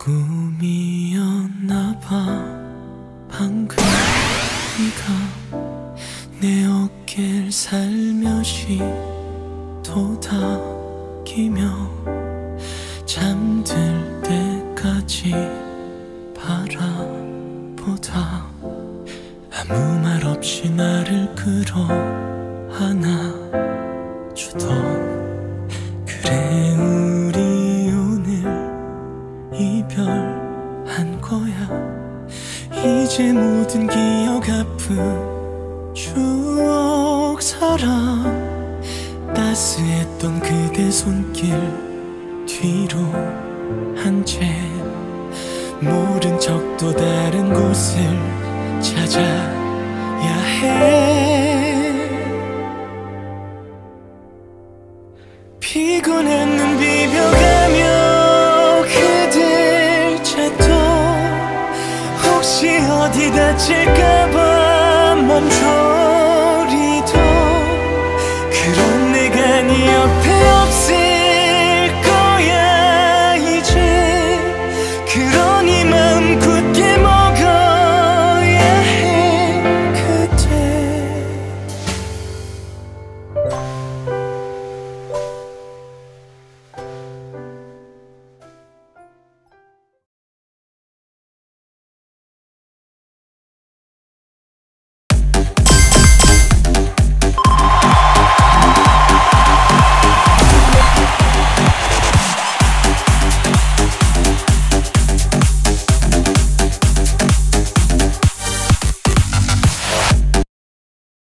꿈이었나봐. 방금 네가 내 어깨를 살며시 도닥이며 잠들 때까지 바라보다. 아무 말 없이 나를 끌어 안아주던 그래. 이별한 거야. 이제 모든 기억 아픈 추억 사랑. 따스했던 그대 손길 뒤로 한 채. 모른 척 또 다른 곳을 찾아야 해. 피곤한 눈 비벼 다칠까봐 멈춰